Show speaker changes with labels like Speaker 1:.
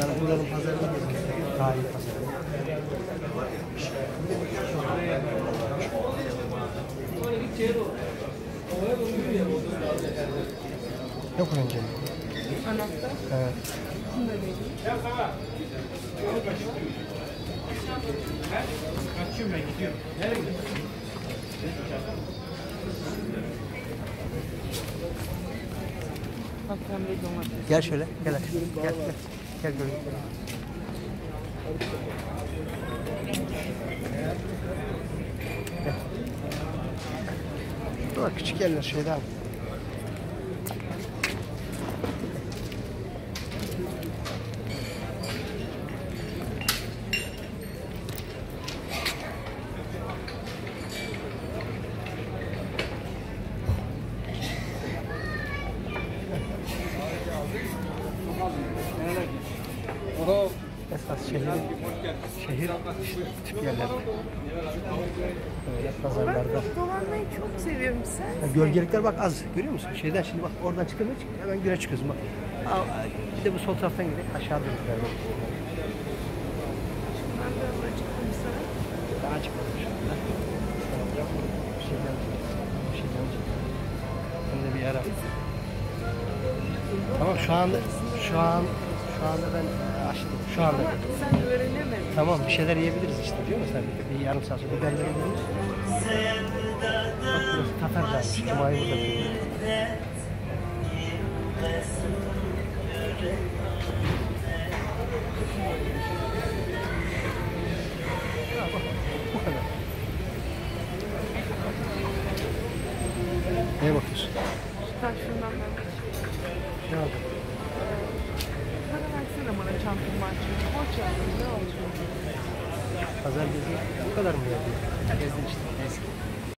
Speaker 1: Yani buranın pazarını geziyoruz. Tarihi pazarı. Yok önce.
Speaker 2: Anahtar.
Speaker 1: Evet.
Speaker 3: Kaçıyorum ben gidiyorum. Nereye gidiyorsun?
Speaker 2: Bak pembe.
Speaker 1: Gel şöyle. Gel. Gel gel. Gel göreyim. Gel. Dur küçük yerler şeyde abi. Esas şehir, şehir tip yerler. Böyle pazarlarda.
Speaker 2: Dolanmayı çok seviyorum sen.
Speaker 1: Ya gölgelikler bak az görüyor musun? Şeyden şimdi bak oradan çıkınca çık, hemen güne çıkıyorsun bak. Aa, bir de bu sol taraftan gidelim aşağı doğru şu anda şu an şu anda ben e, açtım. Şu anda.
Speaker 2: Sen öğrenemedin.
Speaker 1: Tamam bir şeyler yiyebiliriz işte diyor musun? Bir, bir yarım saat sonra biberleri yiyebiliriz. Bak burası Tatar Camisi. Cuma'yı burada. Neye bakıyorsun?
Speaker 2: Sen şundan
Speaker 1: aldın?
Speaker 2: Para versene bana çantam var çünkü. Borç aldım ne olacak?
Speaker 1: Pazar gezi bu kadar mı yani? Gezdin işte.